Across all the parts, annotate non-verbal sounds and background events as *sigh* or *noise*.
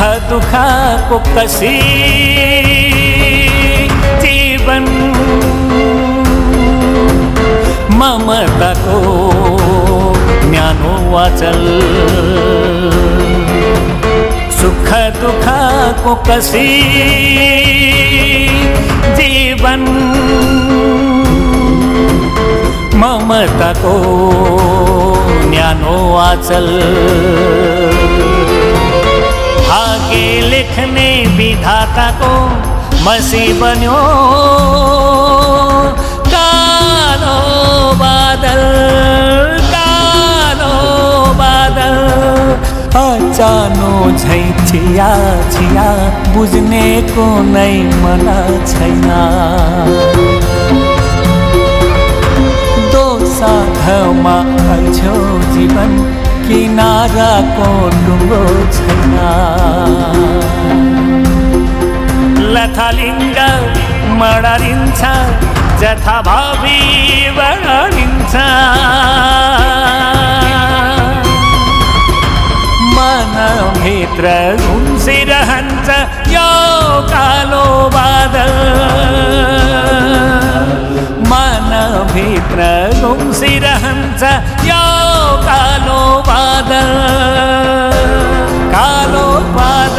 सुख दुःखको कसी जीवन ममताको न्यानो वाचल सुख दुःखको कसी जीवन ममताको न्यानो आचल भाग्य लेख्ने विधाताको मसी बन्यो कालो बादल कालो बादल। अचानो झै छिया छिया बुझ्नेको नै मन छैन। दोसाधमा अल्छ्यो जीवन किनाराको डुङ्गो छैन लथालिङ्ग मडारिन्छ जथाभावी वर्णिन्छ मनभित्र घुम्सिरहन्छ यो कालो बादल। मित्रनुंसिरहस यो कालोपाद कालोत्पाद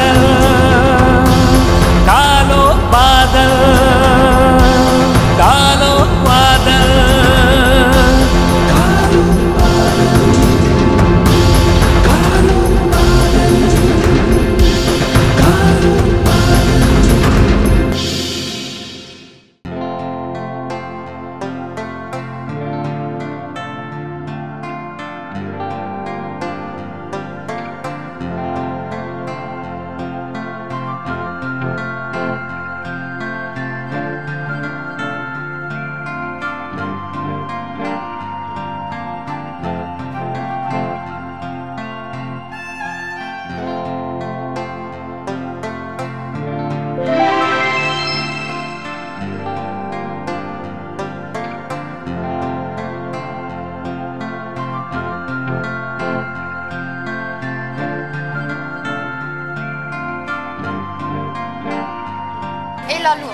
ए लल्लु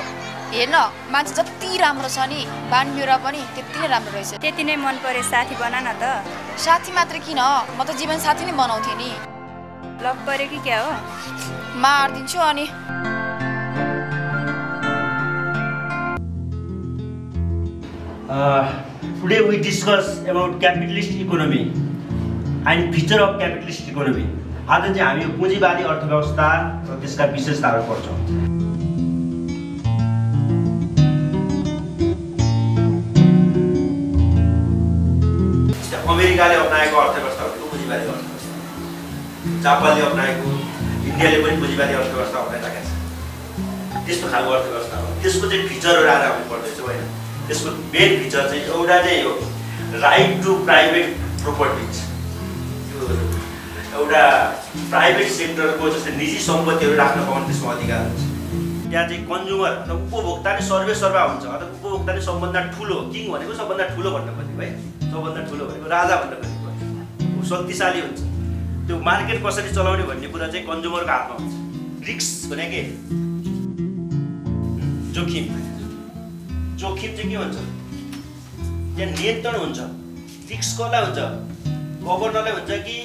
हेर्न मान्छे जति राम्रो छ नि बानबिउरा पनि त्यति नै राम्रो रहेछ। त्यति नै मन परे साथी बना न त। साथी मात्र किन? म त जीवन साथी नै बनाउँथेँ नि। लभ पऱ्यो कि क्या हो? मारिदिन्छु अनि। Uh, today we discuss about capitalist economy and future of capitalist economy. आज चाहिँ हामी पुँजीवादी अर्थव्यवस्था र त्यसका विशेषताहरू पढ्छौँ। अमेरिकाले अप्नाएको अर्थव्यवस्था भनेको पुँजीवादी अर्थव्यवस्था। जापानले अप्नाएको इन्डियाले पनि पुँजीवादी अर्थव्यवस्था अप्नाइरहेको छ। त्यस्तो खालको अर्थव्यवस्था हो। त्यसको चाहिँ फिचरहरू आज हामी पढ्दैछौँ होइन? त्यसको मेन फिचर चाहिँ एउटा चाहिँ यो राइट टु प्राइभेट प्रोपर्टिज त्यो एउटा प्राइभेट सेक्टरको जस्तै निजी सम्पत्तिहरू राख्न पाउने त्यसमा अधिकार हुन्छ। त्यहाँ चाहिँ कन्ज्युमर अथवा उपभोक्ता नै सर्वे सर्वा हुन्छ अथवा उपभोक्ता नै सबभन्दा ठुलो किङ भनेको सबभन्दा ठुलो भन्न खोजेको सबभन्दा ठुलो भनेको राजा भन्न खोजेको ऊ शक्तिशाली हुन्छ। त्यो मार्केट कसरी चलाउने भन्ने कुरा चाहिँ कन्ज्युमरको हातमा हुन्छ। रिक्स भने के? जोखिम। जोखिम चाहिँ के हुन्छ? त्यहाँ नियन्त्रण हुन्छ। रिक्स कसलाई हुन्छ? गभर्नरलाई हुन्छ कि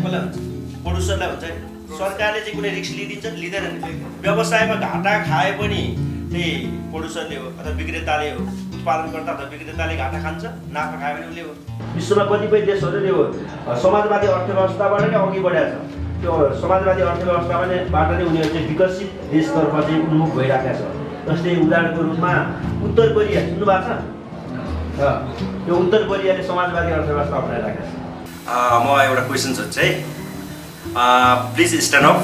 कसलाई हुन्छ? प्रड्युसरलाई हुन्छ। सरकारले चाहिँ कुनै रिक्स लिइदिन्छ लिँदैन? व्यवसायमा घाटा खाए पनि त्यही प्रड्युसरले हो अथवा विक्रेताले हो। उत्पादनकर्ता विक्रेताले घाटा खान्छ नाफा खायो भने उसले हो। विश्वमा कतिपय देशहरूले यो समाजवादी अर्थव्यवस्थाबाट नै अघि बढाएको छ त्यो समाजवादी अर्थव्यवस्थामा नै बाट नै उनीहरू चाहिँ विकसित देशतर्फ चाहिँ उन्मुख भइरहेको छ जस्तै उदाहरणको रूपमा उत्तर कोरिया सुन्नु भएको छ? अ, यो उत्तर कोरियाले समाजवादी अर्थव्यवस्था अप्नाइरहेको छ म एउटा क्वेसन सोध्छु है। Please stand up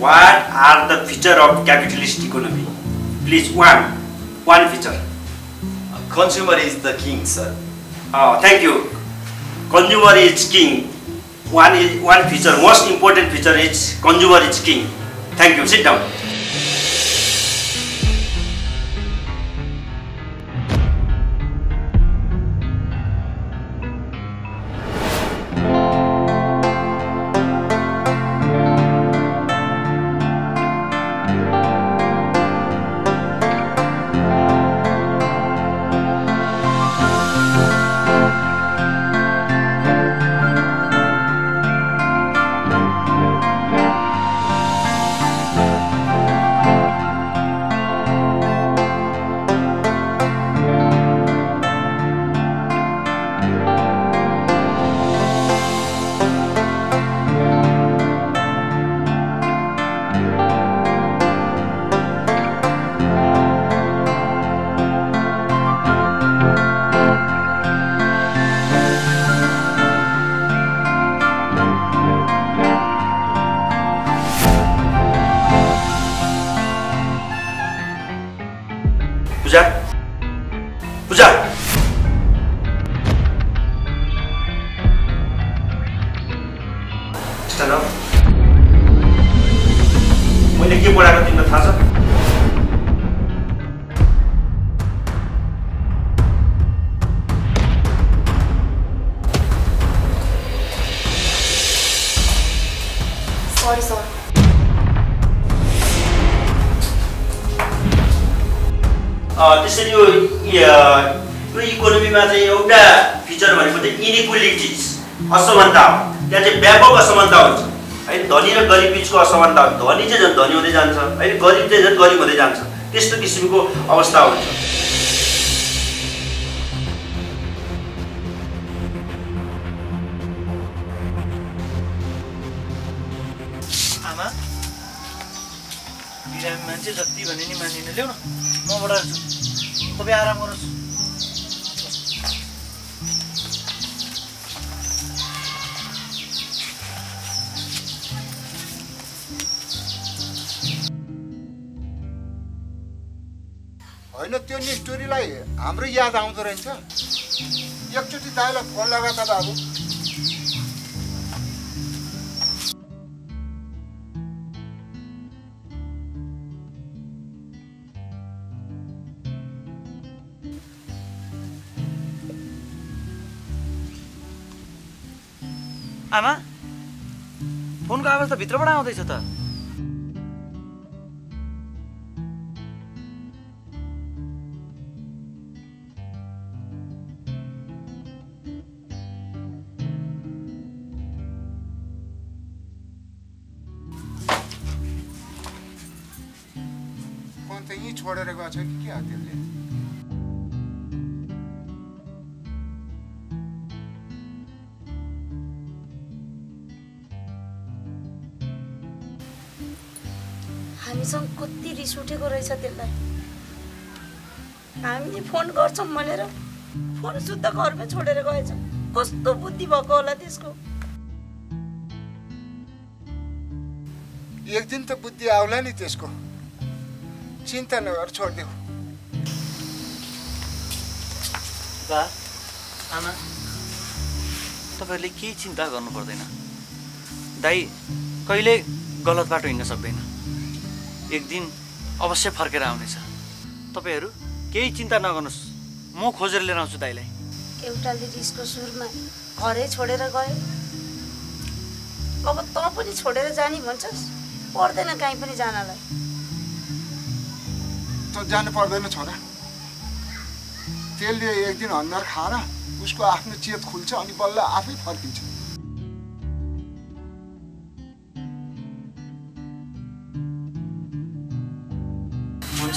What are the feature of capitalist economy? Please, one. One feature. Consumer is the king, sir. Oh, thank you. Consumer is king. One, one feature, most important feature is consumer is king. Thank you. Sit down. के पढाएको तिमीलाई थाहा छ sorry sir a, त्यसरी यो य- यो इकोनोमीमा चाहिँ एउटा फिचर भनेको चाहिँ इनिक्वलिटिज असमानता हो त्यहाँ चाहिँ व्यापक असमानता हुन्छ है धनी र गरिब बिचको असमानता धनी चाहिँ झन् धनी हुँदै जान्छ है गरिब चाहिँ झन् गरिब हुँदै जान्छ त्यस्तो किसिमको अवस्था हुन्छ। आमा बिरामी मान्छे जति भने नि मानिन ल्याउ न। म तपाईँ आराम गर्नुहोस् होइन त्यो नि स्टोरीलाई हाम्रो याद आउँदो रहेछ। एकचोटि दाइलाई फोन लगा त बाबु। आमा फोनको आवाज त भित्रबाट आउँदैछ त। रिस उठेको रहेछ त्यसलाई। हामीले फोन गर्छौँ भनेर फोन शुद्ध घरमै छोडेर गएछ। कस्तो बुद्धि भएको होला त्यसको? एक दिन त बुद्धि आउला नि त्यसको। चिन्ता नगर छोडिदेऊ। बा आमा तपाईँहरूले केही चिन्ता गर्नु पर्दैन। दाई कहिले गलत बाटो हिँड्न सक्दैन। एक दिन अवश्य फर्केर आउनेछ। तपाईँहरू केही चिन्ता नगर्नुहोस्। म खोजेर लिएर आउँछु दाईलाई। एउटाले रिसको सुरमा घरै छोडेर गयो। अब तँ पनि छोडेर जाने भन्छस्? पर्दैन कहीँ पनि जानलाई। त जानु पर्दैन छोरा। त्यसले एक दिन हन्दार खाएर उसको आफ्नो चेत खुल्छ अनि बल्ल आफै फर्किन्छ।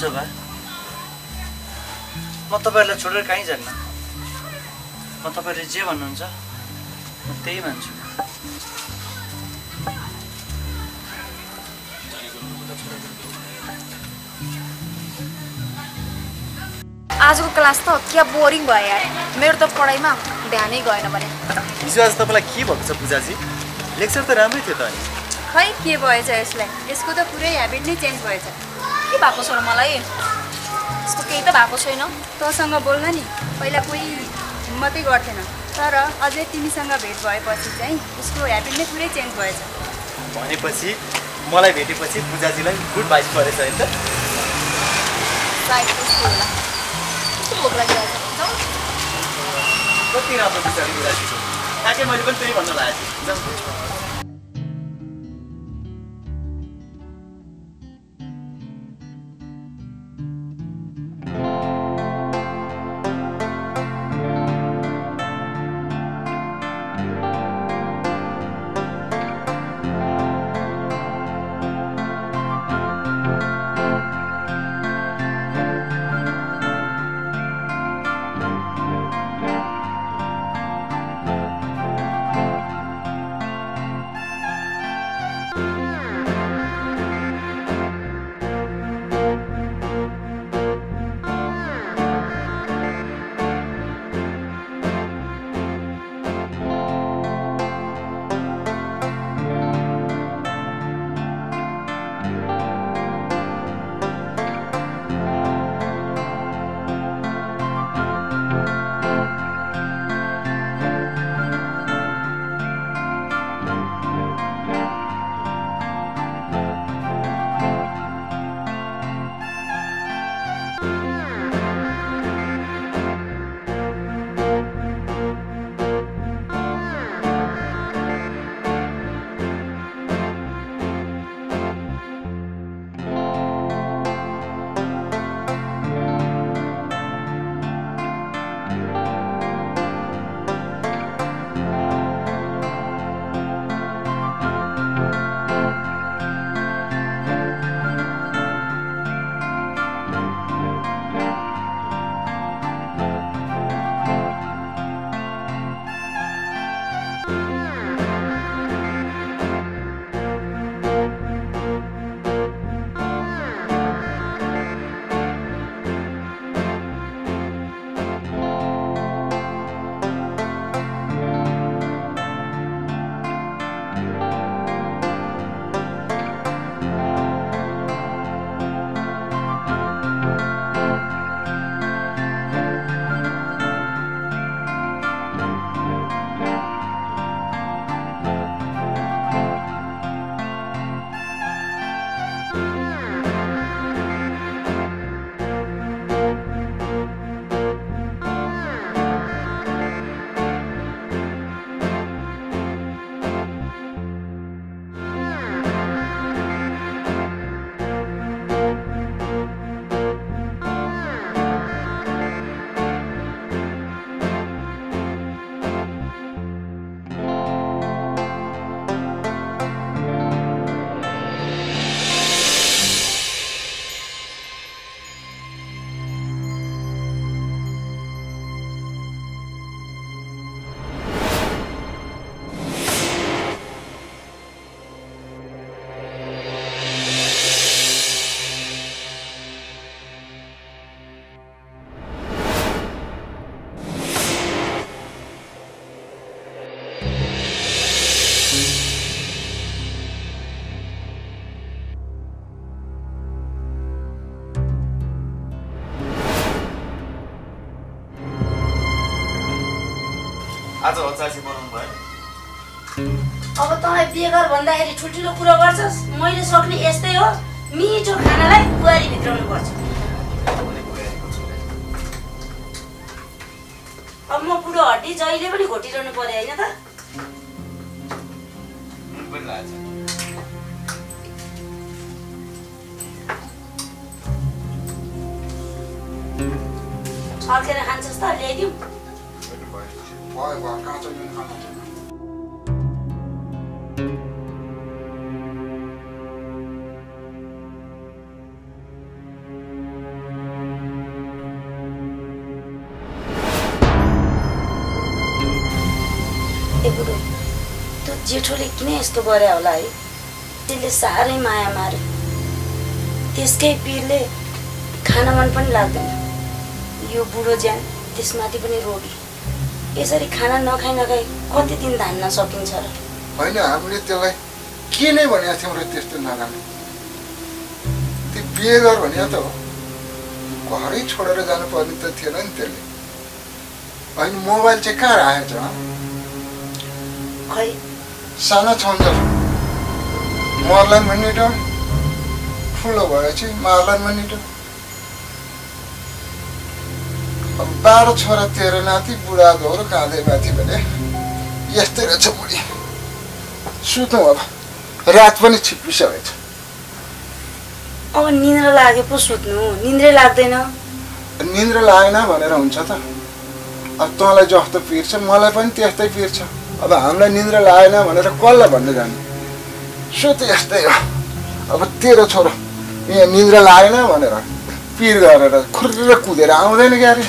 हुन्छ बा म तपाईँहरूलाई छोडेर कहीँ जान्न। म तपाईँहरूले जे भन्नुहुन्छ म त्यही मान्छु आजको क्लास त क्या बोरिङ भयो यार। मेरो त पढाइमा ध्यानै गएन भने। हिजो आज तपाईँलाई के भएको छ पूजाजी? लेक्चर त राम्रै थियो त अनि। खै के भएछ यसलाई? यसको त पुरै ह्याबिट नै चेन्ज भएछ। के भएको छ र मलाई? यस्तो केही त भएको छैन। तँसँग बोल्न नि पहिला कोही हिम्मतै गर्थेन। तर अझै तिमीसँग भेट भएपछि चाहिँ उसको ह्याबिट नै पुरै चेन्ज भएछ। भनेपछि मलाई भेटेपछि पूजाजीलाई गुड भाइस परेछ होइन त। छ। कति राम्रो ठ्याक्कै मैले पनि त्यही भन्न लागेको थिएँ आज हचासी बनाउनु भयो। अब तँलाई बेगर भन्दाखेरि ठुल्ठुलो कुरो गर्छस्? मैले सक्ने यस्तै हो। मिठो खानालाई बुहारी भित्राउनु पर्छ अब म बुढो हड्डी जहिले पनि घोटिरहनु पर्यो होइन त? छर्केर खान्छस् त ल्याइदिउँ। भयो भयो खानु छैन बुढो त्यो जेठोले किन यस्तो गरे होला है? त्यसले साह्रै माया मार्यो। त्यसकै पिरले खान मन पनि लाग्दैन। यो बुढो ज्यान त्यसमाथि पनि रोगी। यसरी खाना नखाइ नखाइ कति दिन धान्न सकिन्छ र? होइन हामीले त्यसलाई के नै भनेको थियौँ र त्यस्तो नराम्रो। त्यो बिहे गर भने त हो। घरै छोडेर जानुपर्ने त थिएन नि त्यसले। होइन मोबाइल चाहिँ कहाँ हँ? खै? सानो छन्जर मर्लान् भन्ने डर ठुलो भएपछि मार्लान् भन्ने डर बाह्र छोरा तेह्र नाति बुढा गौरो काँधे माथि भने यस्तै रहेछ बुढी सुतौँ अब रात पनि छिप्पिसकेको छ अब निन्द्रा लागे पो सुत्नु निन्द्रै लाग्दैन निन्द्रा लागेन भनेर हुन्छ त अब तँलाई जस्तो पिर्छ मलाई पनि त्यस्तै पिर्छ अब हामीलाई निन्द्रा लागेन भनेर कसलाई भन्दै जाने सुत यस्तै हो अब तेरो छोरो यहाँ निन्द्रा लागेन भनेर पिर गरेर खुर्रेर कुदेर आउँदैन क्यारे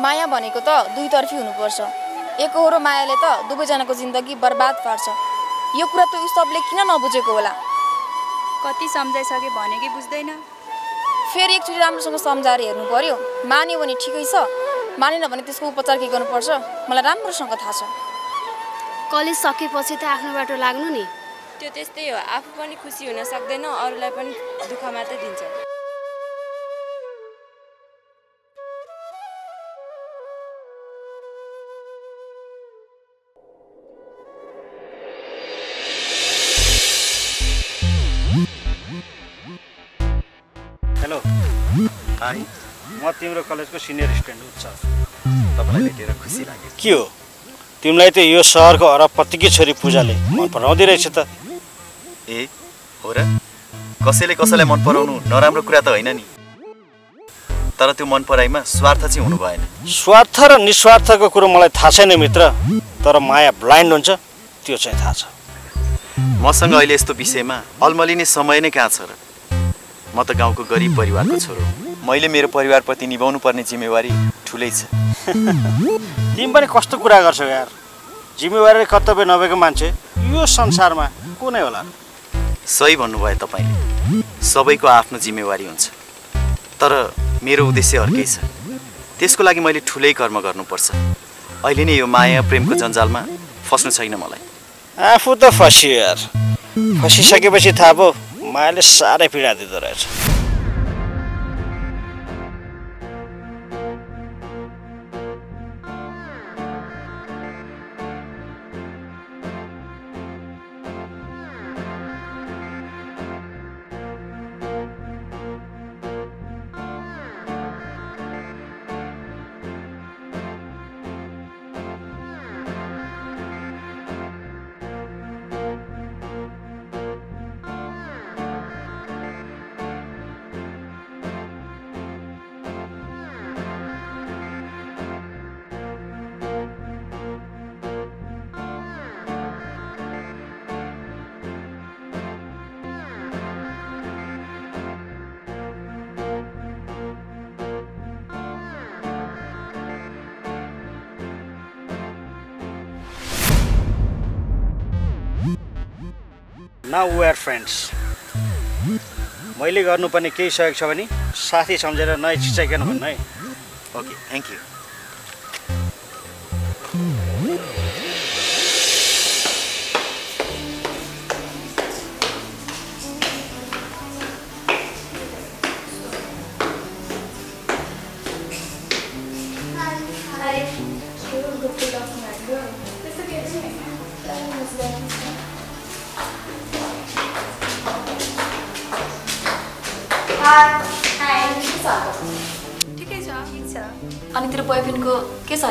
माया भनेको त दुईतर्फी हुनुपर्छ। एकहोरो मायाले त दुवैजनाको जिन्दगी बर्बाद पार्छ। यो कुरा त सबले किन नबुझेको होला? कति सम्झाइसके भने कि बुझ्दैन। फेरि एकचोटि राम्रोसँग सम्झाएर हेर्नु पर्यो। मान्यो भने ठिकै छ। मानेन भने त्यसको उपचार के गर्नुपर्छ? मलाई राम्रोसँग थाहा छ। कलेज सकेपछि त आफ्नो बाटो लाग्नु नि। त्यो त्यस्तै हो। आफू पनि खुसी हुन सक्दैन। अरूलाई पनि दुःख मात्रै दिन्छ। हाई म तिम्रो कलेजको सिनियर स्टुडेन्ट उत्सव तपाईँलाई भेटेर खुसी लाग्यो। के हो? तिमीलाई त यो सहरको अरबपतिकै छोरी पूजाले मन पराउँदै रहेछ त। ए हो र? कसैले कसैलाई मन पराउनु नराम्रो कुरा त होइन नि। तर त्यो मन पराइमा स्वार्थ चाहिँ हुनु भएन। स्वार्थ र निस्वार्थको कुरो मलाई थाहा छैन मित्र। तर माया ब्लाइन्ड हुन्छ त्यो चाहिँ थाहा छ। मसँग अहिले यस्तो विषयमा अल्मलिने समय नै कहाँ छ र? म त गाउँको गरिब परिवारको छोरो हो। मैले मेरो परिवारप्रति निभाउनु पर्ने जिम्मेवारी ठुलै छ। *laughs* तिमी पनि कस्तो कुरा गर्छौ यार? जिम्मेवारी कर्तव्य नभएको मान्छे यो संसारमा कुनै होला। सही भन्नुभयो तपाईँले। सबैको आफ्नो जिम्मेवारी हुन्छ। तर मेरो उद्देश्य अर्कै छ। त्यसको लागि मैले ठुलै कर्म गर्नुपर्छ। अहिले नै यो माया प्रेमको जन्जालमा फस्नु छैन मलाई। आफू त फसियो यार। फसिसकेपछि थाहा भयो मायाले साह्रै पीडा दिँदो रहेछ। We are friends. मैले गर्नुपर्ने केही सहयोग छ भने साथी सम्झेर नचिचाइकन भन्नु है ओके थ्याङ्क यू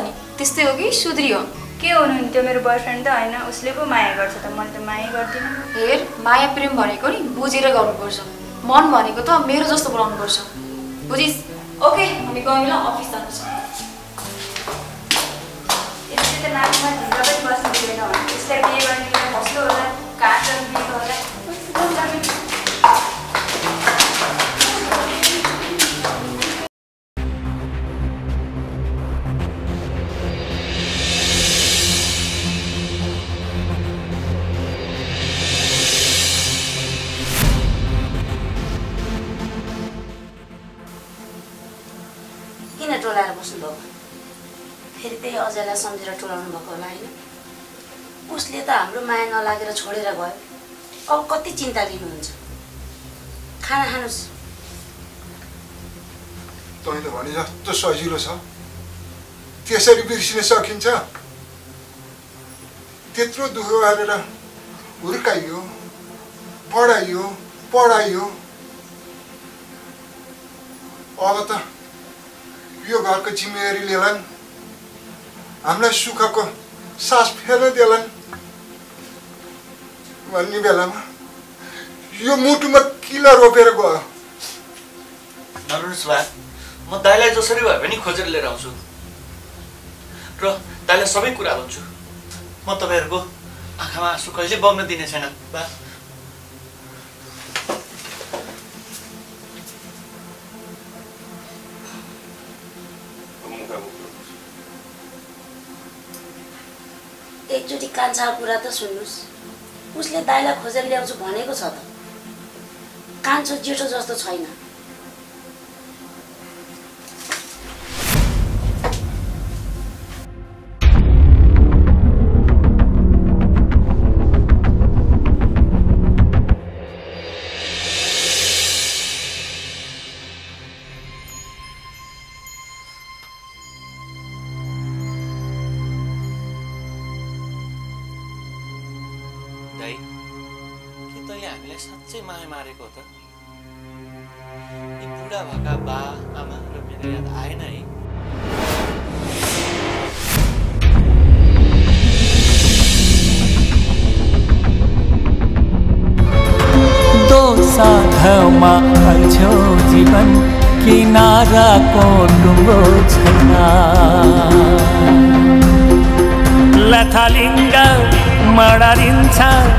नि त्यस्तै हो कि सुध्री हो के हुनुहुन्थ्यो मेरो बोयफ्रेन्ड त? होइन उसले पो माया गर्छ त। मैले त माया गर्दिनँ। हेर माया प्रेम भनेको नि बुझेर गर्नुपर्छ। मन भनेको त मेरो जस्तो बनाउनुपर्छ बुझिस्? ओके हामी गयौँ ल अफिस जानु छ। यसले त नानीमा ढिलो पनि बस्नु भने यसलाई बिहे गर्ने कस्तो होला काट बिहे होला। टोलाएर बस्नुभएको फेरि त्यही अजयलाई सम्झेर टोलाउनु भएको होला होइन उसले त हाम्रो माया नलागेर छोडेर गयो अब कति चिन्ता लिनुहुन्छ खाना खानुहोस् तैँले भने जस्तो सजिलो छ त्यसरी बिर्सिन सकिन्छ त्यत्रो दुःख गरेर हुर्काइयो पढाइयो पढाइयो अब त यो घरको जिम्मेवारी लिएलान् हामीलाई सुखको सास फेर्न देलान्। भन्ने बेलामा यो मुटुमा किला रोपेर गयो? नरुनुहोस् बा म दाइलाई जसरी भए पनि खोजेर लिएर आउँछु। र दाइलाई सबै कुरा भन्छु। म तपाईँहरूको आँखामा आँसु कहिले बग्न दिने छैन बा। कान्छाको कुरा त सुन्नुहोस्। उसले दाइलाई खोजेर ल्याउँछु भनेको छ त। कान्छो जेठो जस्तो छैन। तैँले हामीलाई साँच्चै माया मारेको हो त यी बुढा भएका बा आमा र मेरो याद आएन है साधमा अल्छ्यो जीवन किनाराको डुङ्गो छैन लथालिङ्ग मडरिन्छ